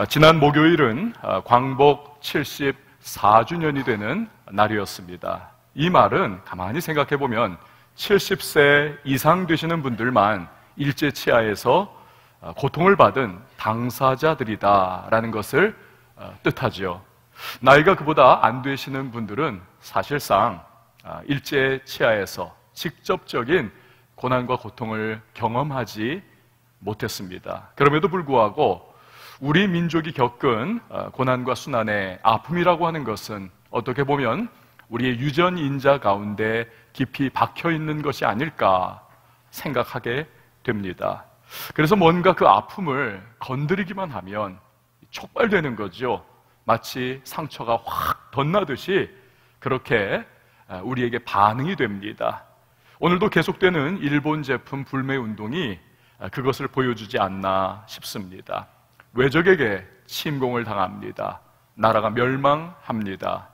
아, 지난 목요일은 아, 광복 74주년이 되는 날이었습니다. 이 말은 가만히 생각해 보면 70세 이상 되시는 분들만 일제 치하에서 아, 고통을 받은 당사자들이다라는 것을 뜻하지요. 나이가 그보다 안 되시는 분들은 사실상 일제 치하에서 직접적인 고난과 고통을 경험하지 못했습니다. 그럼에도 불구하고 우리 민족이 겪은 어, 고난과 순환의 아픔이라고 하는 것은 어떻게 보면 우리의 유전 인자 가운데 깊이 박혀 있는 것이 아닐까 생각하게 됩니다. 그래서 뭔가 그 아픔을 건드리기만 하면 촉발되는 거죠. 마치 상처가 확 덧나듯이 그렇게 어, 우리에게 반응이 됩니다. 오늘도 계속되는 일본 제품 불매 운동이 어, 그것을 보여주지 않나 싶습니다. 외적에게 침공을 당합니다. 나라가 멸망합니다.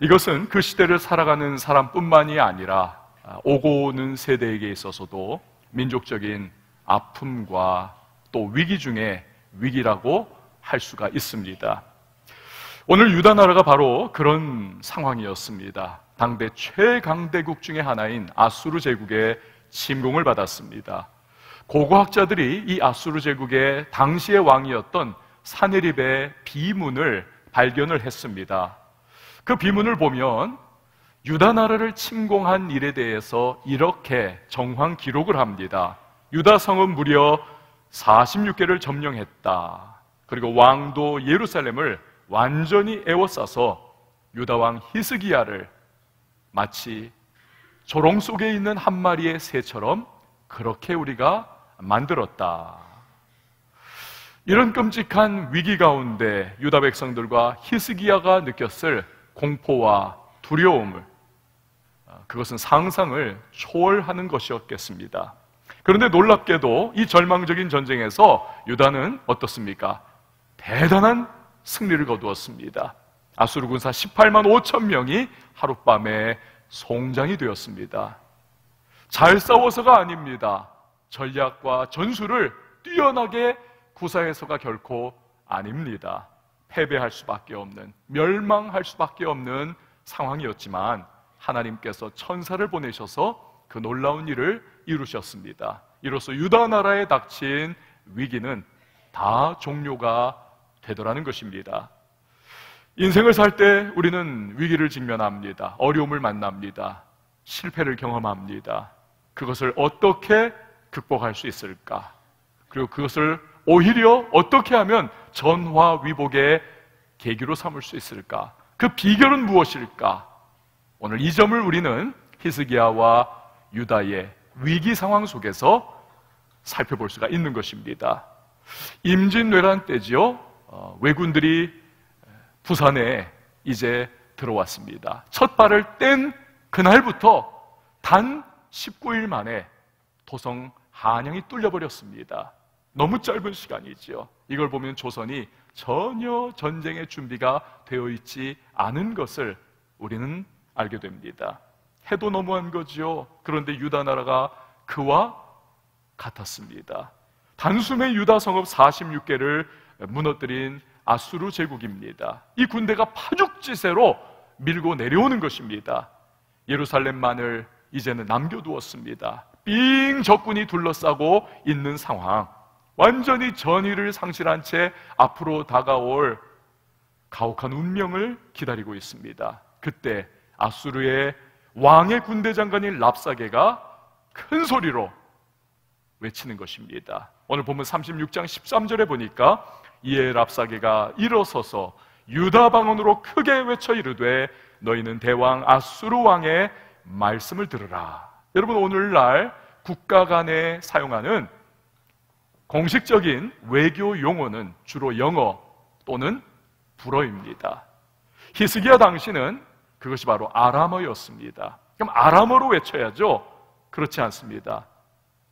이것은 그 시대를 살아가는 사람뿐만이 아니라 오고 오는 세대에게 있어서도 민족적인 아픔과 또 위기 중에 위기라고 할 수가 있습니다. 오늘 유다 나라가 바로 그런 상황이었습니다. 당대 최강대국 중의 하나인 아수르 제국의 침공을 받았습니다. 고고학자들이 이 아수르 제국의 당시의 왕이었던 사네립의 비문을 발견을 했습니다. 그 비문을 보면 유다 나라를 침공한 일에 대해서 이렇게 정황 기록을 합니다. 유다 성은 무려 46개를 점령했다. 그리고 왕도 예루살렘을 완전히 에워싸서 유다 왕 히스기야를 마치 조롱 속에 있는 한 마리의 새처럼 그렇게 우리가 만들었다. 이런 끔찍한 위기 가운데 유다 백성들과 히스기야가 느꼈을 공포와 두려움을 어, 그것은 상상을 초월하는 것이었겠습니다. 그런데 놀랍게도 이 절망적인 전쟁에서 유다는 어떻습니까? 대단한 승리를 거두었습니다. 아수르 군사 18만 5천 명이 하룻밤에 송장이 되었습니다. 잘 싸워서가 아닙니다. 전략과 전술을 뛰어나게 구사해서가 결코 아닙니다. 패배할 수밖에 없는, 멸망할 수밖에 없는 상황이었지만 하나님께서 천사를 보내셔서 그 놀라운 일을 이루셨습니다. 이로써 유다 나라에 닥친 위기는 다 종료가 되더라는 것입니다. 인생을 살 때 우리는 위기를 직면합니다. 어려움을 만납니다. 실패를 경험합니다. 그것을 어떻게 극복할 수 있을까? 그리고 그것을 오히려 어떻게 하면 전화위복의 계기로 삼을 수 있을까? 그 비결은 무엇일까? 오늘 이 점을 우리는 히스기야와 유다의 위기 상황 속에서 살펴볼 수가 있는 것입니다. 임진왜란 때지요. 어, 왜군들이 부산에 이제 들어왔습니다. 첫 발을 뗀 그날부터 단 19일 만에 도성 한양이 뚫려버렸습니다. 너무 짧은 시간이지요. 이걸 보면 조선이 전혀 전쟁의 준비가 되어 있지 않은 것을 우리는 알게 됩니다. 해도 너무한 거지요. 그런데 유다 나라가 그와 같았습니다. 단숨에 유다 성읍 46개를 무너뜨린 아수르 제국입니다. 이 군대가 파죽지세로 밀고 내려오는 것입니다. 예루살렘만을 이제는 남겨두었습니다. 빙 적군이 둘러싸고 있는 상황. 완전히 전의를 상실한 채 앞으로 다가올 가혹한 운명을 기다리고 있습니다. 그때 아수르의 왕의 군대 장관인 랍사게가 큰 소리로 외치는 것입니다. 오늘 보면 36장 13절에 보니까 이에 랍사게가 일어서서 유다 방언으로 크게 외쳐 이르되 너희는 대왕 아수르 왕의 말씀을 들으라. 여러분 오늘날 국가 간에 사용하는 공식적인 외교 용어는 주로 영어 또는 불어입니다. 히스기야 당시는 그것이 바로 아람어였습니다. 그럼 아람어로 외쳐야죠. 그렇지 않습니다.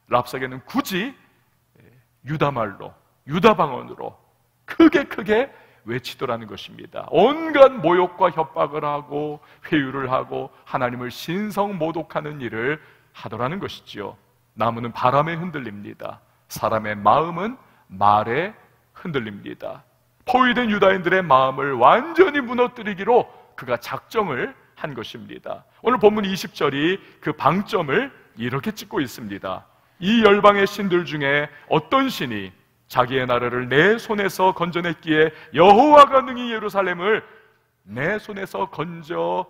랍사게는 굳이 유다말로, 유다방언으로 크게 크게 외치더라는 것입니다. 온갖 모욕과 협박을 하고 회유를 하고 하나님을 신성 모독하는 일을 하더라는 것이지요. 나무는 바람에 흔들립니다. 사람의 마음은 말에 흔들립니다. 포위된 유다인들의 마음을 완전히 무너뜨리기로 그가 작정을 한 것입니다. 오늘 본문 20절이 그 방점을 이렇게 찍고 있습니다. 이 열방의 신들 중에 어떤 신이 자기의 나라를 내 손에서 건져냈기에 여호와가 능히 예루살렘을 내 손에서 건져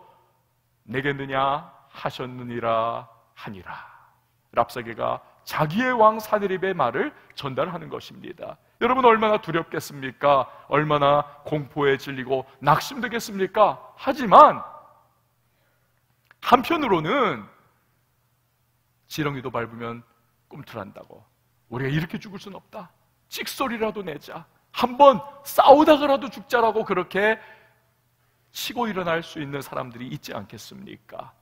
내겠느냐 하셨느니라 하니라. 랍사게가 자기의 왕 사드립의 말을 전달하는 것입니다. 여러분 얼마나 두렵겠습니까? 얼마나 공포에 질리고 낙심되겠습니까? 하지만 한편으로는 지렁이도 밟으면 꿈틀한다고 우리가 이렇게 죽을 수는 없다. 찍소리라도 내자. 한번 싸우다가라도 죽자라고 그렇게 치고 일어날 수 있는 사람들이 있지 않겠습니까?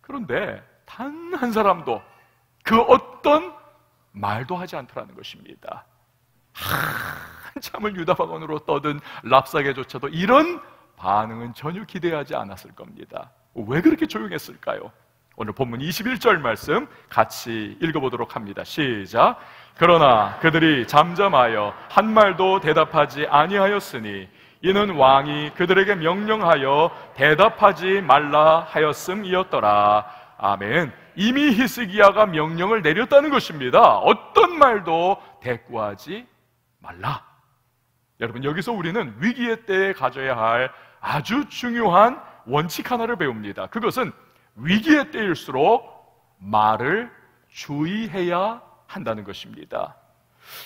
그런데 단 한 사람도 그 어떤 말도 하지 않더라는 것입니다. 한참을 유다방언으로 떠든 랍사게조차도 이런 반응은 전혀 기대하지 않았을 겁니다. 왜 그렇게 조용했을까요? 오늘 본문 21절 말씀 같이 읽어보도록 합니다. 시작. 그러나 그들이 잠잠하여 한 말도 대답하지 아니하였으니 이는 왕이 그들에게 명령하여 대답하지 말라 하였음이었더라. 아멘. 이미 히스기야가 명령을 내렸다는 것입니다. 어떤 말도 대꾸하지 말라. 여러분 여기서 우리는 위기의 때에 가져야 할 아주 중요한 원칙 하나를 배웁니다. 그것은 위기의 때일수록 말을 주의해야 한다는 것입니다.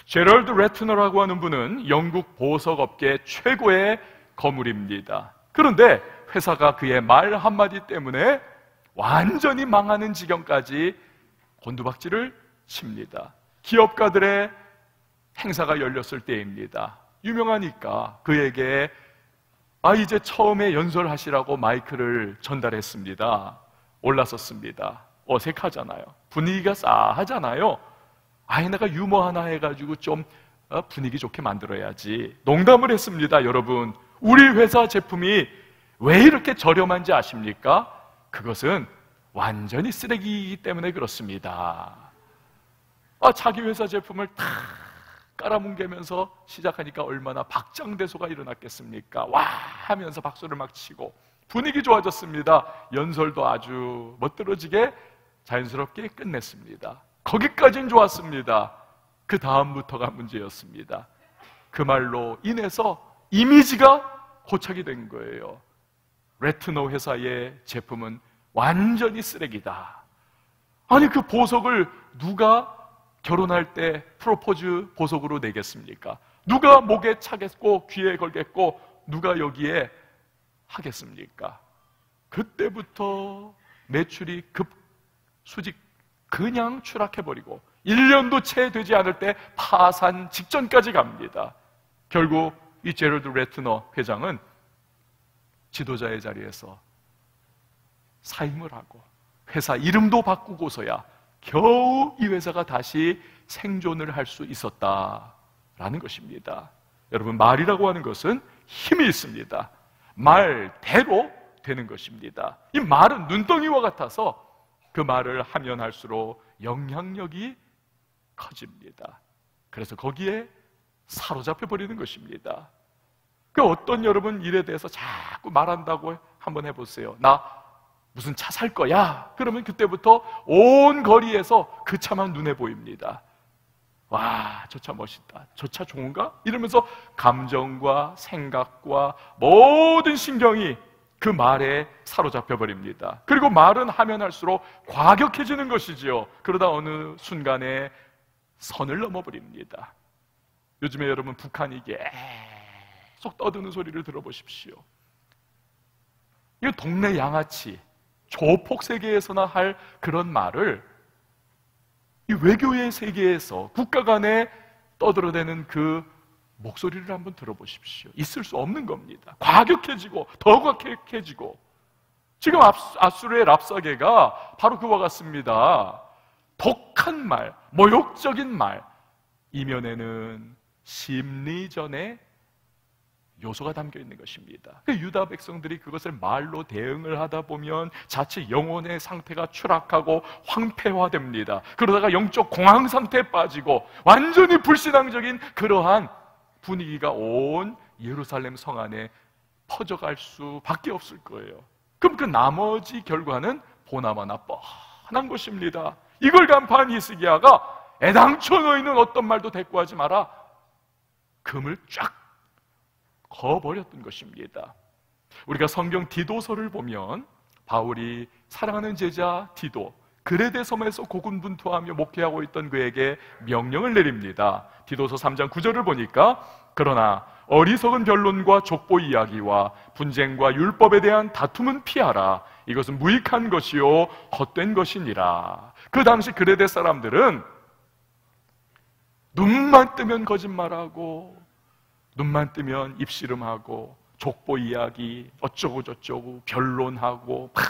제럴드 레트너라고 하는 분은 영국 보석업계 최고의 거물입니다. 그런데 회사가 그의 말 한마디 때문에 완전히 망하는 지경까지 곤두박질을 칩니다. 기업가들의 행사가 열렸을 때입니다. 유명하니까 그에게 아 이제 처음에 연설하시라고 마이크를 전달했습니다. 올랐었습니다. 어색하잖아요. 분위기가 싸하잖아요. 아이 내가 유머 하나 해가지고 좀 어, 분위기 좋게 만들어야지. 농담을 했습니다, 여러분. 우리 회사 제품이 왜 이렇게 저렴한지 아십니까? 그것은 완전히 쓰레기이기 때문에 그렇습니다. 아, 자기 회사 제품을 다 깔아뭉개면서 시작하니까 얼마나 박장대소가 일어났겠습니까? 와! 하면서 박수를 막 치고 분위기 좋아졌습니다. 연설도 아주 멋들어지게 자연스럽게 끝냈습니다. 거기까지는 좋았습니다. 그 다음부터가 문제였습니다. 그 말로 인해서 이미지가 고착이 된 거예요. 레트노 회사의 제품은 완전히 쓰레기다. 아니, 그 보석을 누가 결혼할 때 프로포즈 보석으로 내겠습니까? 누가 목에 차겠고 귀에 걸겠고 누가 여기에 하겠습니까? 그때부터 매출이 급 수직 그냥 추락해버리고 1년도 채 되지 않을 때 파산 직전까지 갑니다. 결국 이 제럴드 레트너 회장은 지도자의 자리에서 사임을 하고 회사 이름도 바꾸고서야 겨우 이 회사가 다시 생존을 할 수 있었다라는 것입니다. 여러분 말이라고 하는 것은 힘이 있습니다. 말대로 되는 것입니다. 이 말은 눈덩이와 같아서 그 말을 하면 할수록 영향력이 커집니다. 그래서 거기에 사로잡혀 버리는 것입니다. 그 어떤 여러분 일에 대해서 자꾸 말한다고 한번 해보세요. 나 무슨 차 살 거야. 그러면 그때부터 온 거리에서 그 차만 눈에 보입니다. 와, 저차 멋있다. 저차 좋은가? 이러면서 감정과 생각과 모든 신경이 그 말에 사로잡혀 버립니다. 그리고 말은 하면 할수록 과격해지는 것이지요. 그러다 어느 순간에 선을 넘어 버립니다. 요즘에 여러분 북한이 계속 떠드는 소리를 들어보십시오. 이 동네 양아치, 조폭 세계에서나 할 그런 말을 이 외교의 세계에서 국가 간에 떠들어대는 그 목소리를 한번 들어보십시오. 있을 수 없는 겁니다. 과격해지고 더 과격해지고 지금 아수르의 랍사계가 바로 그와 같습니다. 독한 말, 모욕적인 말, 이면에는 심리전의 요소가 담겨 있는 것입니다. 그 유다 백성들이 그것을 말로 대응을 하다 보면 자칫 영혼의 상태가 추락하고 황폐화됩니다. 그러다가 영적 공황 상태에 빠지고 완전히 불신앙적인 그러한 분위기가 온 예루살렘 성 안에 퍼져갈 수밖에 없을 거예요. 그럼 그 나머지 결과는 보나마나 뻔한 것입니다. 이걸 간파한 이스기야가 애당초 너희는 어떤 말도 대꾸하지 마라. 금을 쫙 거버렸던 것입니다. 우리가 성경 디도서를 보면 바울이 사랑하는 제자 디도 그레데 섬에서 고군분투하며 목회하고 있던 그에게 명령을 내립니다. 디도서 3장 9절을 보니까 그러나 어리석은 변론과 족보 이야기와 분쟁과 율법에 대한 다툼은 피하라. 이것은 무익한 것이요 헛된 것이니라. 그 당시 그레데 사람들은 눈만 뜨면 거짓말하고 눈만 뜨면 입씨름하고 족보 이야기 어쩌고 저쩌고 변론하고 막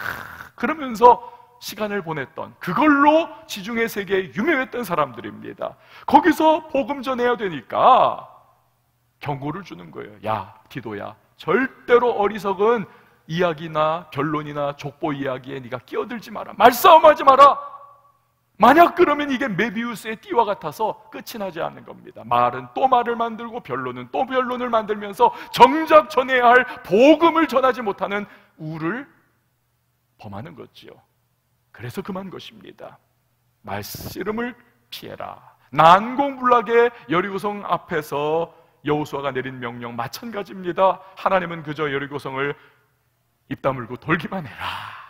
그러면서 시간을 보냈던 그걸로 지중해 세계에 유명했던 사람들입니다. 거기서 복음 전해야 되니까 경고를 주는 거예요. 야, 기도야. 절대로 어리석은 이야기나 변론이나 족보 이야기에 네가 끼어들지 마라. 말싸움하지 마라. 만약 그러면 이게 메비우스의 띠와 같아서 끝이 나지 않는 겁니다. 말은 또 말을 만들고 변론은 또 변론을 만들면서 정작 전해야 할 복음을 전하지 못하는 우를 범하는 거지요. 그래서 그만 것입니다. 말씨름을 피해라. 난공불락의 여리고성 앞에서 여호수아가 내린 명령 마찬가지입니다. 하나님은 그저 여리고성을 입 다물고 돌기만 해라.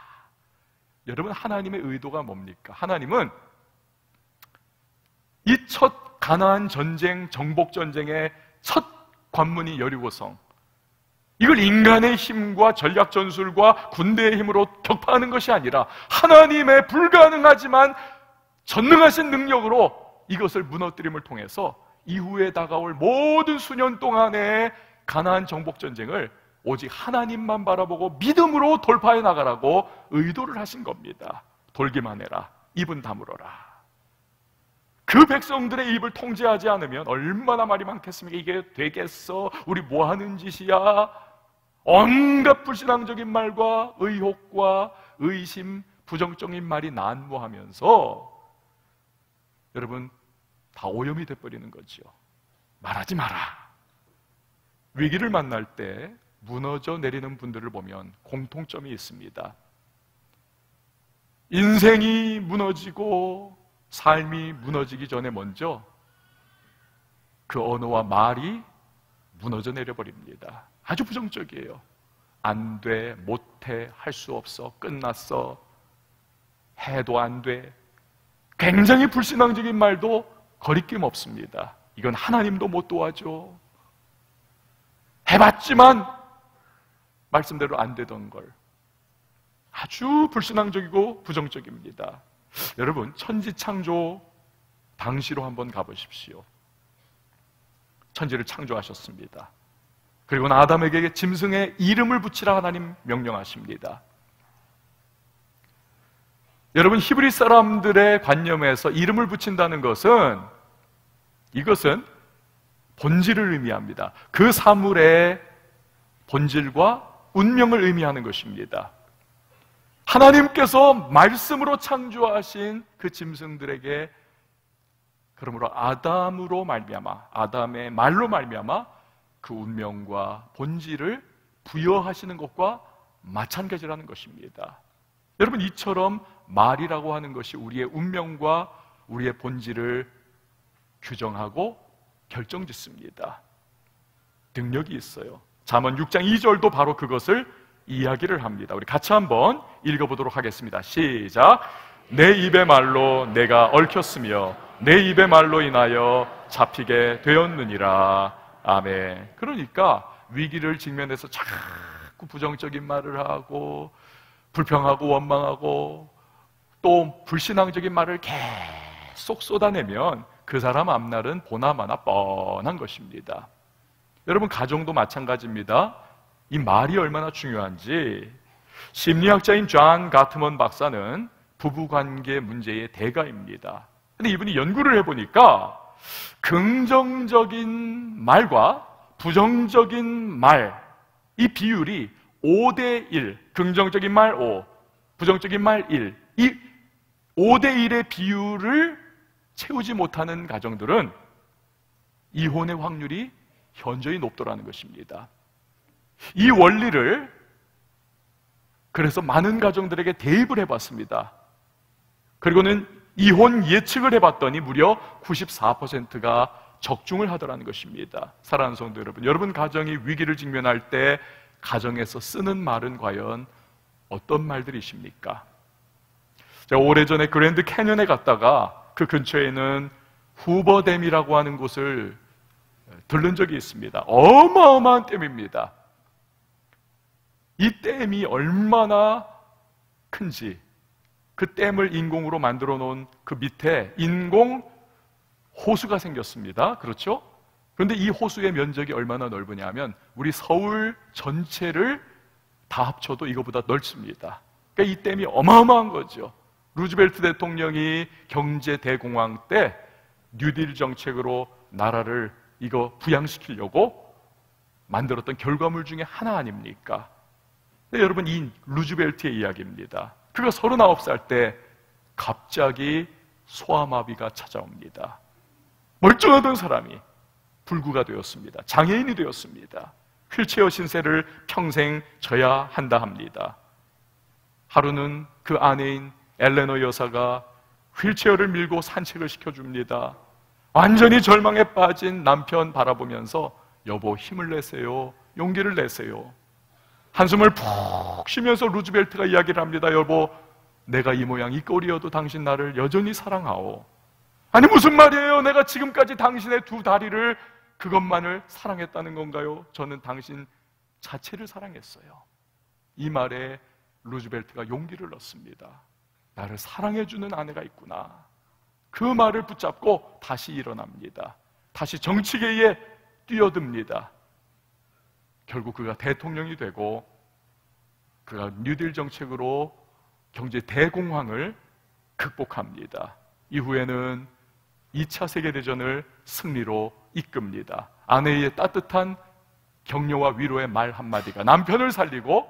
여러분 하나님의 의도가 뭡니까? 하나님은 이 첫 가나안 전쟁 정복 전쟁의 첫 관문이 여리고성 이걸 인간의 힘과 전략 전술과 군대의 힘으로 격파하는 것이 아니라 하나님의 불가능하지만 전능하신 능력으로 이것을 무너뜨림을 통해서 이후에 다가올 모든 수년 동안의 가나안 정복 전쟁을 오직 하나님만 바라보고 믿음으로 돌파해 나가라고 의도를 하신 겁니다. 돌기만 해라. 입은 다물어라. 그 백성들의 입을 통제하지 않으면 얼마나 말이 많겠습니까? 이게 되겠어? 우리 뭐 하는 짓이야? 온갖 불신앙적인 말과 의혹과 의심, 부정적인 말이 난무하면서 여러분 다 오염이 돼버리는 거죠. 말하지 마라. 위기를 만날 때 무너져 내리는 분들을 보면 공통점이 있습니다. 인생이 무너지고 삶이 무너지기 전에 먼저 그 언어와 말이 무너져 내려버립니다. 아주 부정적이에요. 안 돼, 못 해, 할 수 없어, 끝났어, 해도 안 돼. 굉장히 불신앙적인 말도 거리낌 없습니다. 이건 하나님도 못 도와줘. 해봤지만 말씀대로 안 되던 걸. 아주 불신앙적이고 부정적입니다. 여러분, 천지창조 당시로 한번 가보십시오. 천지를 창조하셨습니다. 그리고 아담에게 짐승의 이름을 붙이라 하나님 명령하십니다. 여러분 히브리 사람들의 관념에서 이름을 붙인다는 것은 이것은 본질을 의미합니다. 그 사물의 본질과 운명을 의미하는 것입니다. 하나님께서 말씀으로 창조하신 그 짐승들에게 그러므로 아담으로 말미암아 아담의 말로 말미암아 그 운명과 본질을 부여하시는 것과 마찬가지라는 것입니다. 여러분 이처럼 말이라고 하는 것이 우리의 운명과 우리의 본질을 규정하고 결정짓습니다. 능력이 있어요. 잠언 6장 2절도 바로 그것을 이야기를 합니다. 우리 같이 한번 읽어보도록 하겠습니다. 시작. 내 입의 말로 내가 얽혔으며 내 입의 말로 인하여 잡히게 되었느니라. 아멘. 그러니까 위기를 직면해서 자꾸 부정적인 말을 하고 불평하고 원망하고 또 불신앙적인 말을 계속 쏟아내면 그 사람 앞날은 보나마나 뻔한 것입니다. 여러분 가정도 마찬가지입니다. 이 말이 얼마나 중요한지 심리학자인 존 가트먼 박사는 부부관계 문제의 대가입니다. 근데 이분이 연구를 해보니까 긍정적인 말과 부정적인 말, 이 비율이 5대 1, 긍정적인 말 5, 부정적인 말 1. 이 5대 1의 비율을 채우지 못하는 가정들은 이혼의 확률이 현저히 높더라는 것입니다. 이 원리를 그래서 많은 가정들에게 대입을 해봤습니다. 그리고는 이혼 예측을 해봤더니 무려 94%가 적중을 하더라는 것입니다. 사랑하는 성도 여러분, 여러분 가정이 위기를 직면할 때 가정에서 쓰는 말은 과연 어떤 말들이십니까? 제가 오래전에 그랜드 캐년에 갔다가 그 근처에는 후버댐이라고 하는 곳을 들른 적이 있습니다. 어마어마한 댐입니다. 이 댐이 얼마나 큰지 그 댐을 인공으로 만들어 놓은 그 밑에 인공 호수가 생겼습니다. 그렇죠? 그런데 이 호수의 면적이 얼마나 넓으냐면 우리 서울 전체를 다 합쳐도 이거보다 넓습니다. 그러니까 이 댐이 어마어마한 거죠. 루즈벨트 대통령이 경제 대공황 때 뉴딜 정책으로 나라를 이거 부양시키려고 만들었던 결과물 중에 하나 아닙니까? 네, 여러분 이 루즈벨트의 이야기입니다. 그가 39살 때 갑자기 소아마비가 찾아옵니다. 멀쩡하던 사람이 불구가 되었습니다. 장애인이 되었습니다. 휠체어 신세를 평생 져야 한다 합니다. 하루는 그 아내인 엘레너 여사가 휠체어를 밀고 산책을 시켜줍니다. 완전히 절망에 빠진 남편 바라보면서 여보 힘을 내세요. 용기를 내세요. 한숨을 푹 쉬면서 루즈벨트가 이야기를 합니다. 여보, 내가 이 모양 이 꼴이어도 당신 나를 여전히 사랑하오. 아니 무슨 말이에요? 내가 지금까지 당신의 두 다리를 그것만을 사랑했다는 건가요? 저는 당신 자체를 사랑했어요. 이 말에 루즈벨트가 용기를 넣습니다. 나를 사랑해주는 아내가 있구나. 그 말을 붙잡고 다시 일어납니다. 다시 정치계에 뛰어듭니다. 결국 그가 대통령이 되고 그가 뉴딜 정책으로 경제 대공황을 극복합니다. 이후에는 2차 세계대전을 승리로 이끕니다. 아내의 따뜻한 격려와 위로의 말 한마디가 남편을 살리고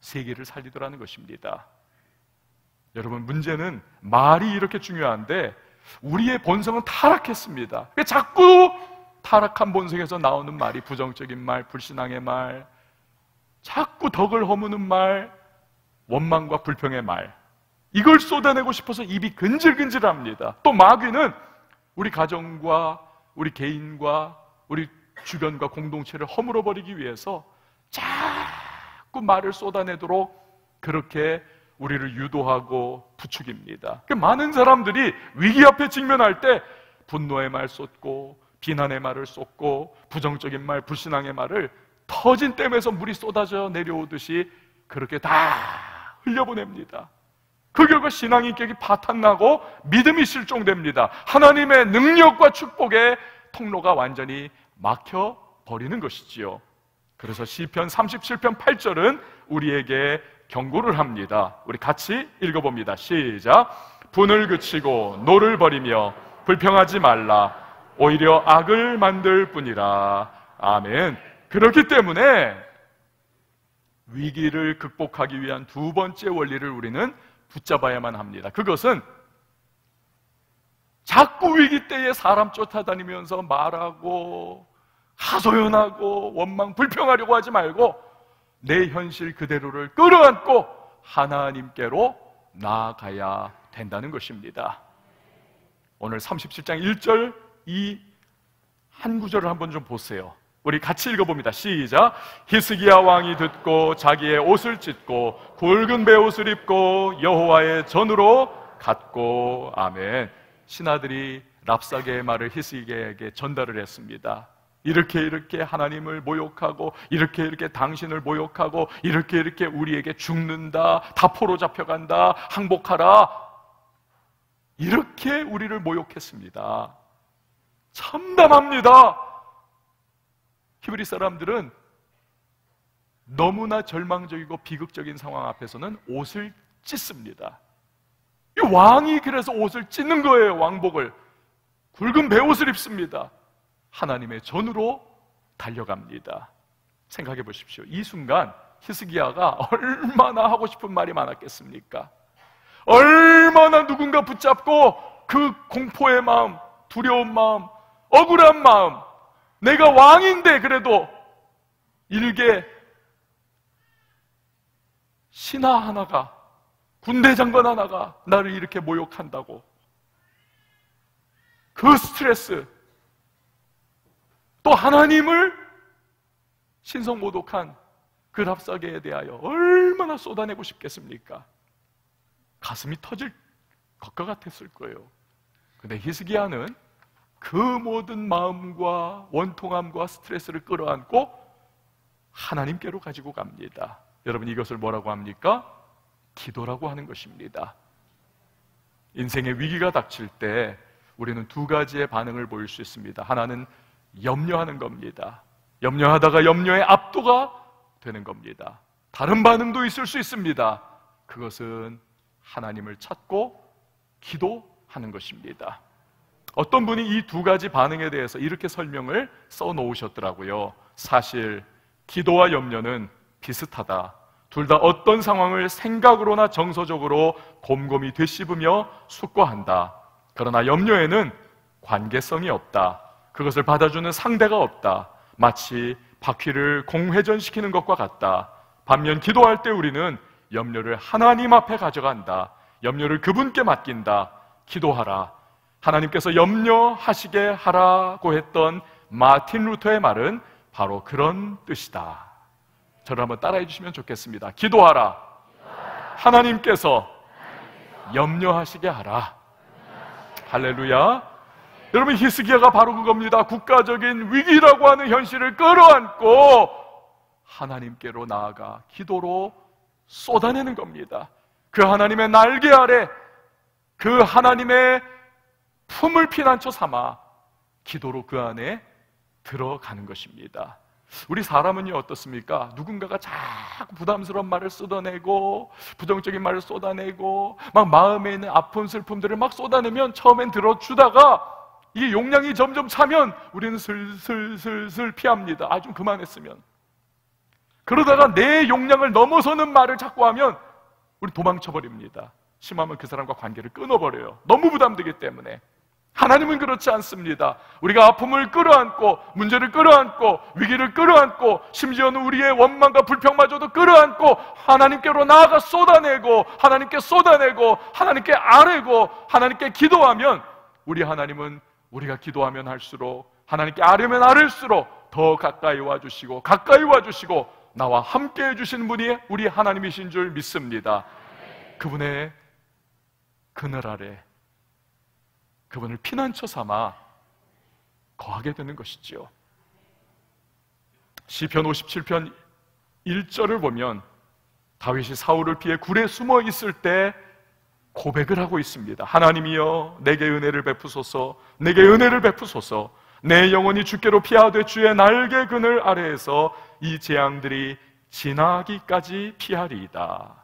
세계를 살리더라는 것입니다. 여러분, 문제는 말이 이렇게 중요한데 우리의 본성은 타락했습니다. 자꾸 타락한 본성에서 나오는 말이 부정적인 말, 불신앙의 말, 자꾸 덕을 허무는 말, 원망과 불평의 말. 이걸 쏟아내고 싶어서 입이 근질근질합니다. 또 마귀는 우리 가정과 우리 개인과 우리 주변과 공동체를 허물어 버리기 위해서 자꾸 말을 쏟아내도록 그렇게 우리를 유도하고 부추깁니다. 그 많은 사람들이 위기 앞에 직면할 때 분노의 말 쏟고 비난의 말을 쏟고 부정적인 말, 불신앙의 말을 터진 댐에서 물이 쏟아져 내려오듯이 그렇게 다 흘려보냅니다. 그 결과 신앙 인격이 파탄나고 믿음이 실종됩니다. 하나님의 능력과 축복의 통로가 완전히 막혀 버리는 것이지요. 그래서 시편 37편 8절은 우리에게 경고를 합니다. 우리 같이 읽어봅니다. 시작. 분을 그치고 노를 버리며 불평하지 말라. 오히려 악을 만들 뿐이라. 아멘. 그렇기 때문에 위기를 극복하기 위한 두 번째 원리를 우리는 붙잡아야만 합니다. 그것은 자꾸 위기 때에 사람 쫓아다니면서 말하고 하소연하고 원망 불평하려고 하지 말고 내 현실 그대로를 끌어안고 하나님께로 나아가야 된다는 것입니다. 오늘 37장 1절 이 한 구절을 한번 좀 보세요. 우리 같이 읽어봅니다. 시작. 히스기야 왕이 듣고 자기의 옷을 찢고 굵은 베옷을 입고 여호와의 전으로 갔고 아멘. 신하들이 랍사게의 말을 히스기야에게 전달을 했습니다. 이렇게 이렇게 하나님을 모욕하고 이렇게 이렇게 당신을 모욕하고 이렇게 이렇게 우리에게 죽는다 다포로 잡혀간다 항복하라. 이렇게 우리를 모욕했습니다. 참담합니다. 히브리 사람들은 너무나 절망적이고 비극적인 상황 앞에서는 옷을 찢습니다. 왕이 그래서 옷을 찢는 거예요 왕복을. 굵은 베옷을 입습니다 하나님의 전으로 달려갑니다. 생각해 보십시오. 이 순간 히스기야가 얼마나 하고 싶은 말이 많았겠습니까? 얼마나 누군가 붙잡고 그 공포의 마음, 두려운 마음, 억울한 마음, 내가 왕인데 그래도 일개 신하 하나가 군대 장관 하나가 나를 이렇게 모욕한다고 그 스트레스 또 하나님을 신성 모독한 그 랍사계에 대하여 얼마나 쏟아내고 싶겠습니까? 가슴이 터질 것과 같았을 거예요. 근데 히스기야는 그 모든 마음과 원통함과 스트레스를 끌어안고 하나님께로 가지고 갑니다. 여러분 이것을 뭐라고 합니까? 기도라고 하는 것입니다. 인생의 위기가 닥칠 때 우리는 두 가지의 반응을 보일 수 있습니다. 하나는 염려하는 겁니다. 염려하다가 염려의 압도가 되는 겁니다. 다른 반응도 있을 수 있습니다. 그것은 하나님을 찾고 기도하는 것입니다. 어떤 분이 이 두 가지 반응에 대해서 이렇게 설명을 써 놓으셨더라고요. 사실 기도와 염려는 비슷하다. 둘 다 어떤 상황을 생각으로나 정서적으로 곰곰이 되씹으며 숙고한다. 그러나 염려에는 관계성이 없다. 그것을 받아주는 상대가 없다. 마치 바퀴를 공회전시키는 것과 같다. 반면 기도할 때 우리는 염려를 하나님 앞에 가져간다. 염려를 그분께 맡긴다. 기도하라. 하나님께서 염려하시게 하라고 했던 마틴 루터의 말은 바로 그런 뜻이다. 저를 한번 따라해 주시면 좋겠습니다. 기도하라. 하나님께서 염려하시게 하라. 할렐루야. 여러분 히스기야가 바로 그겁니다. 국가적인 위기라고 하는 현실을 끌어안고 하나님께로 나아가 기도로 쏟아내는 겁니다. 그 하나님의 날개 아래 그 하나님의 품을 피난처 삼아 기도로 그 안에 들어가는 것입니다. 우리 사람은요 어떻습니까? 누군가가 자꾸 부담스러운 말을 쏟아내고 부정적인 말을 쏟아내고 막 마음에 있는 아픈 슬픔들을 막 쏟아내면 처음엔 들어주다가 이 용량이 점점 차면 우리는 슬슬슬슬 피합니다. 아 좀 그만했으면. 그러다가 내 용량을 넘어서는 말을 자꾸 하면 우리 도망쳐 버립니다. 심하면 그 사람과 관계를 끊어버려요. 너무 부담되기 때문에. 하나님은 그렇지 않습니다. 우리가 아픔을 끌어안고, 문제를 끌어안고, 위기를 끌어안고, 심지어는 우리의 원망과 불평마저도 끌어안고, 하나님께로 나아가 쏟아내고, 하나님께 쏟아내고, 하나님께 아뢰고, 하나님께 기도하면, 우리 하나님은 우리가 기도하면 할수록, 하나님께 아뢰면 아뢰수록 더 가까이 와 주시고, 가까이 와 주시고, 나와 함께 해 주신 분이 우리 하나님이신 줄 믿습니다. 그분의 그늘 아래 그분을 피난처 삼아 거하게 되는 것이지요. 시편 57편 1절을 보면 다윗이 사울을 피해 굴에 숨어 있을 때 고백을 하고 있습니다. 하나님이여 내게 은혜를 베푸소서 내게 은혜를 베푸소서 내 영혼이 주께로 피하되 주의 날개 그늘 아래에서 이 재앙들이 지나기까지 피하리이다.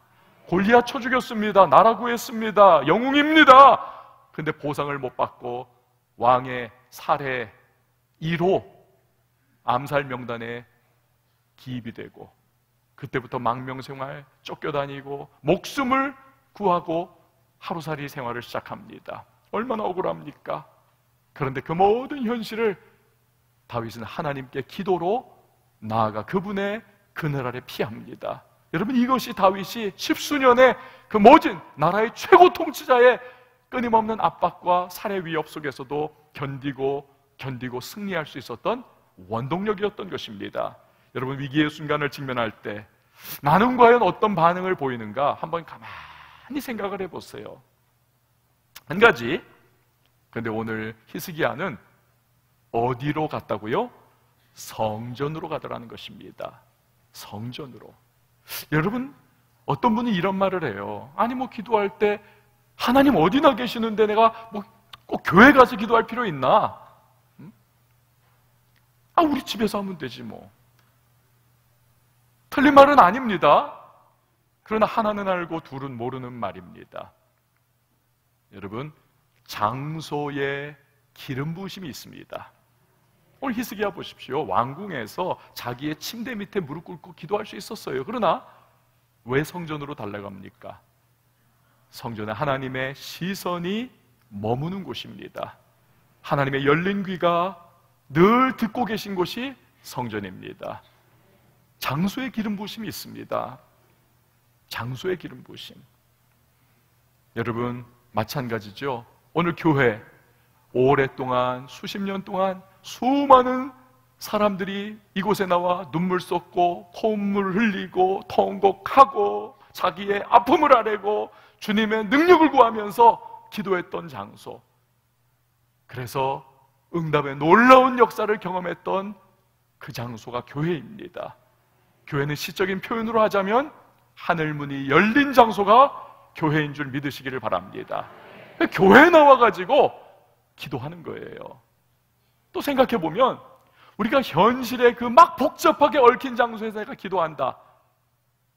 골리앗 쳐 죽였습니다. 나라 구했습니다. 영웅입니다. 근데 보상을 못 받고 왕의 살해 1호 암살 명단에 기입이 되고 그때부터 망명생활 쫓겨다니고 목숨을 구하고 하루살이 생활을 시작합니다. 얼마나 억울합니까? 그런데 그 모든 현실을 다윗은 하나님께 기도로 나아가 그분의 그늘 아래 피합니다. 여러분 이것이 다윗이 십수년의 그 모진 나라의 최고 통치자의 끊임없는 압박과 살해 위협 속에서도 견디고 견디고 승리할 수 있었던 원동력이었던 것입니다. 여러분 위기의 순간을 직면할 때 나는 과연 어떤 반응을 보이는가 한번 가만히 생각을 해보세요. 한 가지. 근데 오늘 히스기야는 어디로 갔다고요? 성전으로 가더라는 것입니다. 성전으로. 여러분 어떤 분이 이런 말을 해요. 아니 뭐 기도할 때 하나님 어디나 계시는데 내가 뭐 꼭 교회 가서 기도할 필요 있나? 아, 우리 집에서 하면 되지 뭐. 틀린 말은 아닙니다. 그러나 하나는 알고 둘은 모르는 말입니다. 여러분, 장소에 기름 부으심이 있습니다. 오늘 히스기야 보십시오. 왕궁에서 자기의 침대 밑에 무릎 꿇고 기도할 수 있었어요. 그러나 왜 성전으로 달려갑니까? 성전에 하나님의 시선이 머무는 곳입니다. 하나님의 열린 귀가 늘 듣고 계신 곳이 성전입니다. 장소의 기름 부심이 있습니다. 장소의 기름 부심. 여러분 마찬가지죠. 오늘 교회 오랫동안 수십 년 동안 수많은 사람들이 이곳에 나와 눈물 쏟고 콧물 흘리고 통곡하고 자기의 아픔을 아뢰고 주님의 능력을 구하면서 기도했던 장소. 그래서 응답의 놀라운 역사를 경험했던 그 장소가 교회입니다. 교회는 시적인 표현으로 하자면 하늘 문이 열린 장소가 교회인 줄 믿으시기를 바랍니다. 교회 나와가지고 기도하는 거예요. 또 생각해 보면 우리가 현실에 그 막 복잡하게 얽힌 장소에서 내가 기도한다.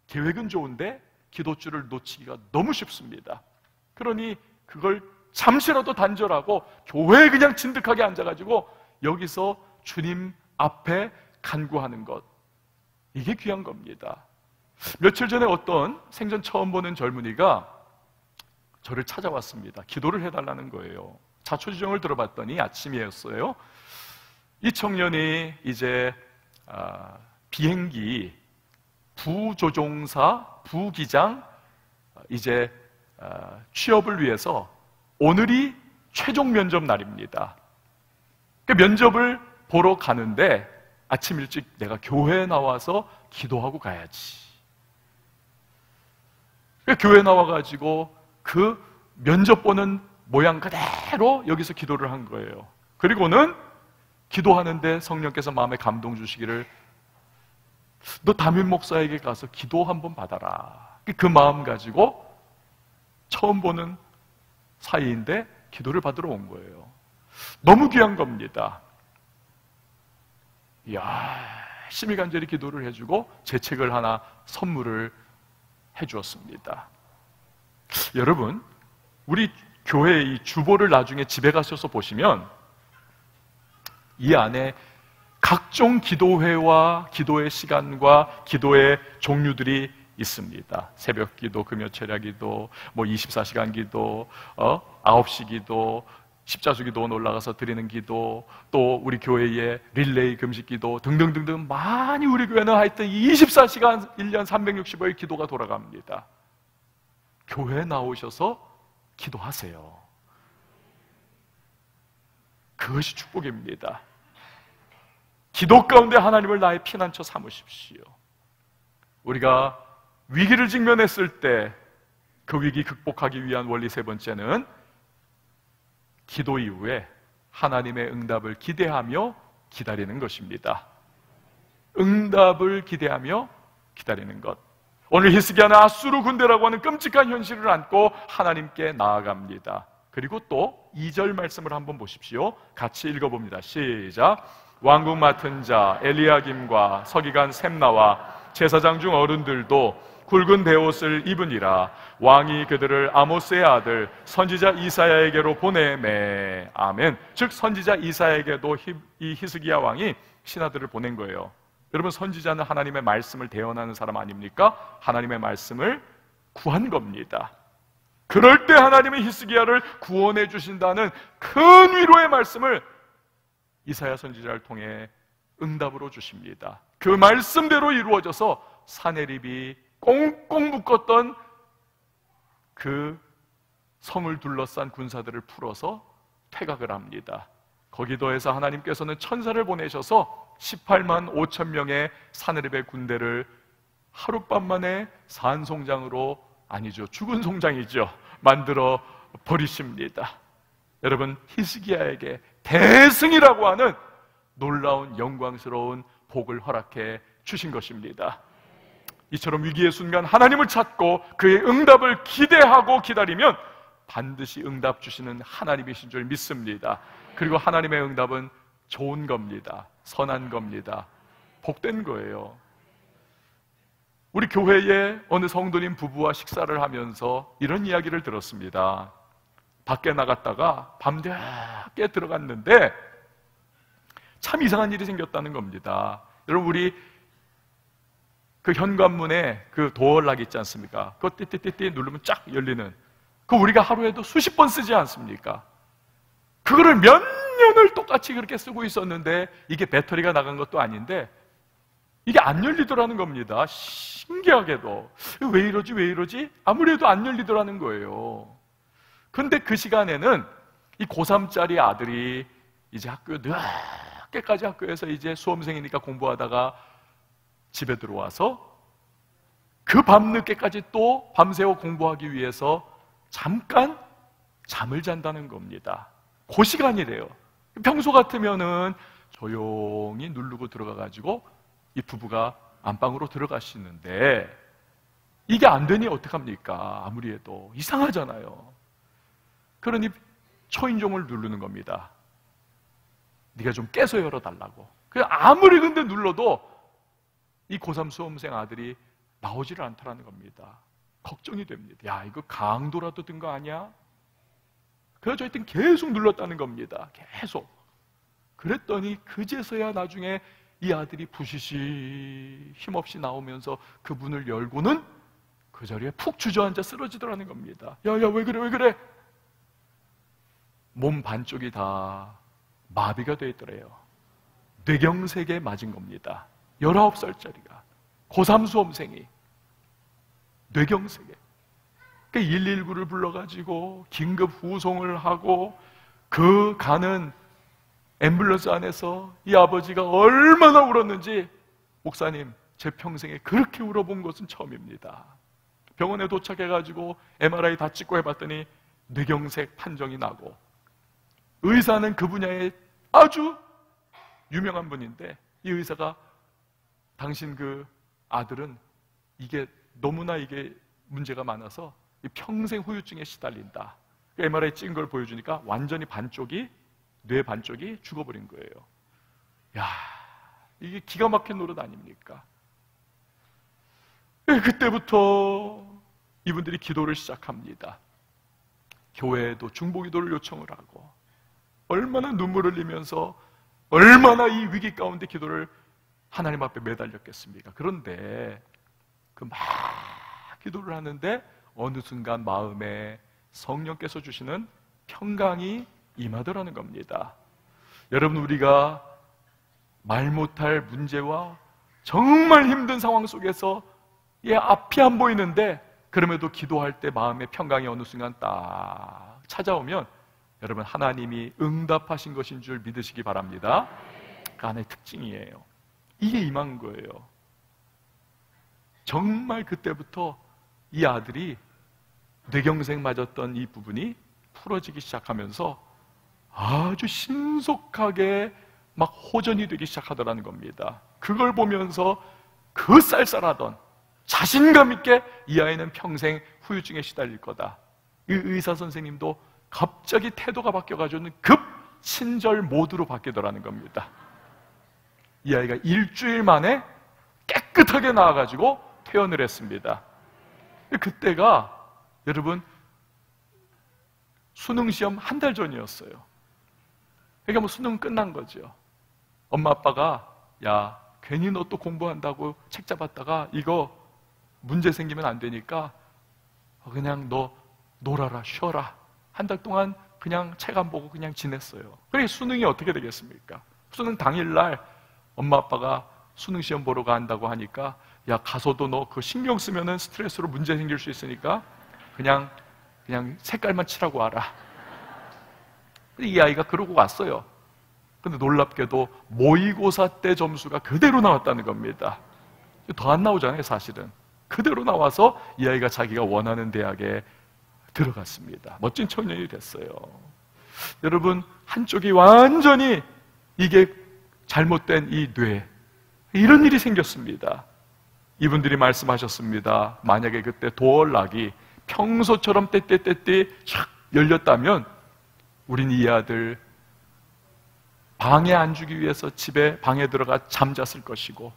계획은 좋은데 기도줄을 놓치기가 너무 쉽습니다. 그러니 그걸 잠시라도 단절하고 교회에 그냥 진득하게 앉아가지고 여기서 주님 앞에 간구하는 것. 이게 귀한 겁니다. 며칠 전에 어떤 생전 처음 보는 젊은이가 저를 찾아왔습니다. 기도를 해달라는 거예요. 자초지종을 들어봤더니 아침이었어요. 이 청년이 이제 아, 비행기 부조종사 부기장 이제 아, 취업을 위해서 오늘이 최종 면접 날입니다. 그 면접을 보러 가는데 아침 일찍 내가 교회에 나와서 기도하고 가야지. 그 교회 나와가지고 그 면접 보는 모양 그대로 여기서 기도를 한 거예요. 그리고는 기도하는데 성령께서 마음에 감동 주시기를 너 담임 목사에게 가서 기도 한번 받아라. 그 마음 가지고 처음 보는 사이인데 기도를 받으러 온 거예요. 너무 귀한 겁니다. 이야, 심의간절히 기도를 해주고 제 책을 하나 선물을 해 주었습니다. 여러분, 우리 교회 이 주보를 나중에 집에 가셔서 보시면 이 안에 각종 기도회와 기도의 시간과 기도의 종류들이 있습니다. 새벽 기도, 금요 철야 기도, 뭐 24시간 기도, 어? 9시 기도, 십자수 기도원 올라가서 드리는 기도, 또 우리 교회의 릴레이 금식 기도 등등등등 많이 우리 교회는 하여튼 24시간 1년 365일 기도가 돌아갑니다. 교회 나오셔서 기도하세요. 그것이 축복입니다. 기도 가운데 하나님을 나의 피난처 삼으십시오. 우리가 위기를 직면했을 때 그 위기 극복하기 위한 원리 세 번째는 기도 이후에 하나님의 응답을 기대하며 기다리는 것입니다. 응답을 기대하며 기다리는 것. 오늘 히스기야는 아수르 군대라고 하는 끔찍한 현실을 안고 하나님께 나아갑니다. 그리고 또 2절 말씀을 한번 보십시오. 같이 읽어봅니다. 시작. 왕국 맡은 자 엘리야김과 서기관 샘나와 제사장 중 어른들도 굵은 베옷을 입으니라. 왕이 그들을 아모스의 아들 선지자 이사야에게로 보내매. 아멘. 즉 선지자 이사야에게도 이 히스기야 왕이 신하들을 보낸 거예요. 여러분 선지자는 하나님의 말씀을 대언하는 사람 아닙니까? 하나님의 말씀을 구한 겁니다. 그럴 때 하나님의 히스기야를 구원해 주신다는 큰 위로의 말씀을 이사야 선지자를 통해 응답으로 주십니다. 그 말씀대로 이루어져서 사내립이 꽁꽁 묶었던 그 성을 둘러싼 군사들을 풀어서 퇴각을 합니다. 거기도에서 하나님께서는 천사를 보내셔서 18만 5천 명의 사내립의 군대를 하룻밤 만에 산송장으로 아니죠. 죽은 송장이죠. 만들어 버리십니다. 여러분 히스기야에게 대승이라고 하는 놀라운 영광스러운 복을 허락해 주신 것입니다. 이처럼 위기의 순간 하나님을 찾고 그의 응답을 기대하고 기다리면 반드시 응답 주시는 하나님이신 줄 믿습니다. 그리고 하나님의 응답은 좋은 겁니다. 선한 겁니다. 복된 거예요. 우리 교회에 어느 성도님 부부와 식사를 하면서 이런 이야기를 들었습니다. 밖에 나갔다가 밤늦게 들어갔는데 참 이상한 일이 생겼다는 겁니다. 여러분 우리 그 현관문에 그 도어락 있지 않습니까? 그거 띠띠띠띠 누르면 쫙 열리는 그 우리가 하루에도 수십 번 쓰지 않습니까? 그거를 몇 년을 똑같이 그렇게 쓰고 있었는데 이게 배터리가 나간 것도 아닌데 이게 안 열리더라는 겁니다. 신기하게도. 왜 이러지, 왜 이러지? 아무래도 안 열리더라는 거예요. 근데 그 시간에는 이 고3짜리 아들이 이제 학교 늦게까지 학교에서 이제 수험생이니까 공부하다가 집에 들어와서 그 밤늦게까지 또 밤새워 공부하기 위해서 잠깐 잠을 잔다는 겁니다. 그 시간이래요. 평소 같으면은 조용히 누르고 들어가가지고 이 부부가 안방으로 들어가시는데 이게 안 되니 어떡합니까? 아무리 해도 이상하잖아요. 그러니 초인종을 누르는 겁니다. 네가 좀 깨서 열어달라고. 그 아무리 근데 눌러도 이 고3 수험생 아들이 나오지를 않더라는 겁니다. 걱정이 됩니다. 야, 이거 강도라도 든 거 아니야? 그래서 하여튼 계속 눌렀다는 겁니다. 계속. 그랬더니 그제서야 나중에 이 아들이 부시시 힘없이 나오면서 그 문을 열고는 그 자리에 푹 주저앉아 쓰러지더라는 겁니다. 야, 야, 왜 그래, 왜 그래? 몸 반쪽이 다 마비가 되어 있더래요. 뇌경색에 맞은 겁니다. 19살짜리가. 고3 수험생이. 뇌경색에. 그 119를 불러가지고 긴급 후송을 하고 그 가는 앰뷸런스 안에서 이 아버지가 얼마나 울었는지 목사님 제 평생에 그렇게 울어본 것은 처음입니다. 병원에 도착해가지고 MRI 다 찍고 해봤더니 뇌경색 판정이 나고 의사는 그 분야에 아주 유명한 분인데 이 의사가 당신 그 아들은 이게 너무나 이게 문제가 많아서 평생 후유증에 시달린다. MRI 그 찍은 걸 보여주니까 완전히 반쪽이 뇌 반쪽이 죽어버린 거예요. 야, 이게 기가 막힌 노릇 아닙니까? 예, 그때부터 이분들이 기도를 시작합니다. 교회에도 중보기도를 요청을 하고 얼마나 눈물을 흘리면서 얼마나 이 위기 가운데 기도를 하나님 앞에 매달렸겠습니까? 그런데 그 막 기도를 하는데 어느 순간 마음에 성령께서 주시는 평강이 임하더라는 겁니다. 여러분 우리가 말 못할 문제와 정말 힘든 상황 속에서 예 앞이 안 보이는데 그럼에도 기도할 때 마음의 평강이 어느 순간 딱 찾아오면 여러분 하나님이 응답하신 것인 줄 믿으시기 바랍니다. 그 하나의 특징이에요. 이게 임한 거예요. 정말 그때부터 이 아들이 뇌경색 맞았던 이 부분이 풀어지기 시작하면서 아주 신속하게 막 호전이 되기 시작하더라는 겁니다. 그걸 보면서 그 쌀쌀하던 자신감 있게 이 아이는 평생 후유증에 시달릴 거다. 이 의사 선생님도 갑자기 태도가 바뀌어가지고 급 친절 모드로 바뀌더라는 겁니다. 이 아이가 일주일 만에 깨끗하게 나와가지고 퇴원을 했습니다. 그때가 여러분 수능 시험 한 달 전이었어요. 그러니까 뭐 수능 끝난 거죠. 엄마 아빠가 야 괜히 너 또 공부한다고 책 잡았다가 이거 문제 생기면 안 되니까 그냥 너 놀아라 쉬어라 한 달 동안 그냥 책 안 보고 그냥 지냈어요. 그래 수능이 어떻게 되겠습니까? 수능 당일날 엄마 아빠가 수능 시험 보러 간다고 하니까 야 가서도 너 그 신경 쓰면은 스트레스로 문제 생길 수 있으니까 그냥 그냥 색깔만 칠하고 와라. 이 아이가 그러고 왔어요. 근데 놀랍게도 모의고사 때 점수가 그대로 나왔다는 겁니다. 더 안 나오잖아요, 사실은. 그대로 나와서 이 아이가 자기가 원하는 대학에 들어갔습니다. 멋진 청년이 됐어요. 여러분, 한쪽이 완전히 이게 잘못된 이 뇌, 이런 일이 생겼습니다. 이분들이 말씀하셨습니다. 만약에 그때 도어락이 평소처럼 떼떼떼떼 촥 열렸다면 우린 이 아들 방에 안 주기 위해서 집에 방에 들어가 잠잤을 것이고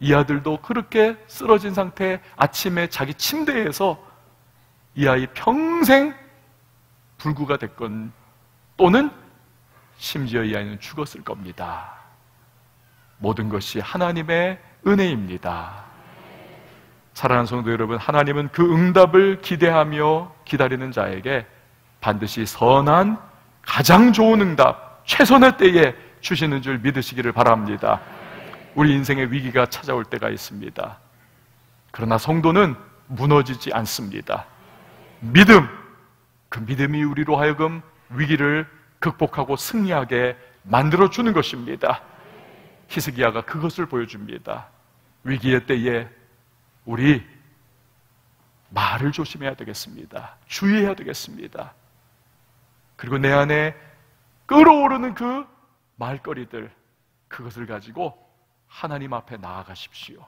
이 아들도 그렇게 쓰러진 상태 아침에 자기 침대에서 이 아이 평생 불구가 됐건 또는 심지어 이 아이는 죽었을 겁니다. 모든 것이 하나님의 은혜입니다. 사랑하는 성도 여러분, 하나님은 그 응답을 기대하며 기다리는 자에게 반드시 선한 가장 좋은 응답, 최선의 때에 주시는 줄 믿으시기를 바랍니다. 우리 인생의 위기가 찾아올 때가 있습니다. 그러나 성도는 무너지지 않습니다. 믿음, 그 믿음이 우리로 하여금 위기를 극복하고 승리하게 만들어주는 것입니다. 히스기야가 그것을 보여줍니다. 위기의 때에 우리 말을 조심해야 되겠습니다. 주의해야 되겠습니다. 그리고 내 안에 끓어오르는 그 말거리들, 그것을 가지고 하나님 앞에 나아가십시오.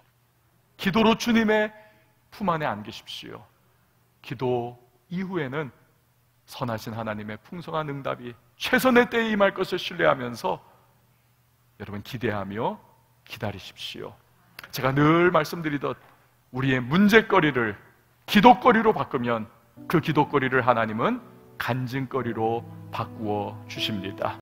기도로 주님의 품 안에 안기십시오. 기도 이후에는 선하신 하나님의 풍성한 응답이 최선의 때에 임할 것을 신뢰하면서 여러분 기대하며 기다리십시오. 제가 늘 말씀드리듯 우리의 문제거리를 기도거리로 바꾸면 그 기도거리를 하나님은 간증거리로 바꾸어 주십니다.